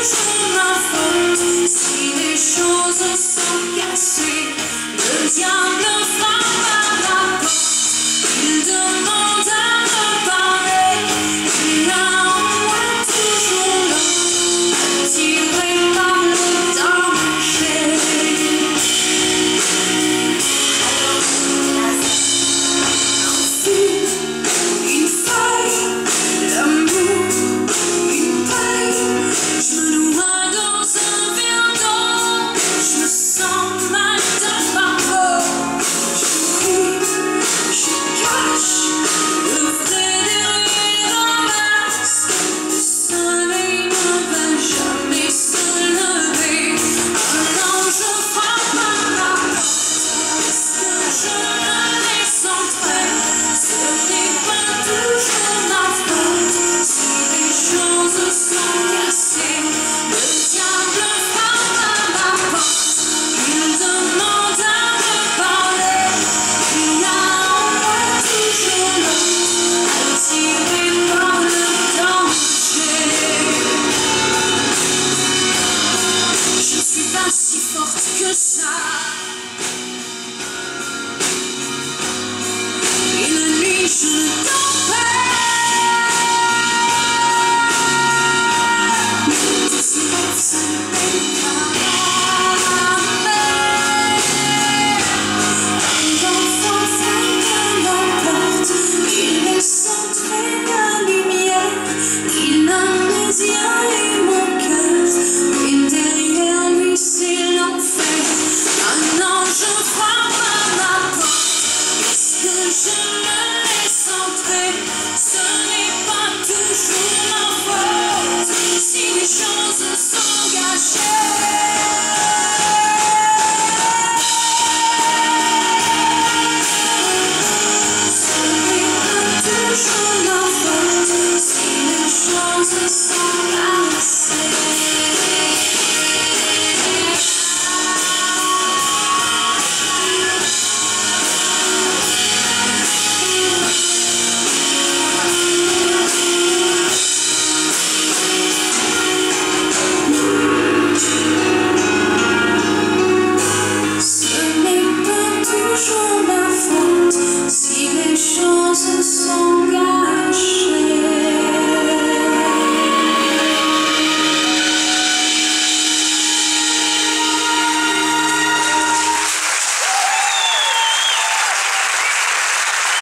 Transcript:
J'imagine un fond, si les choses sont cassées, le diable. Forte que Show my phone, see the shows, it's all I see.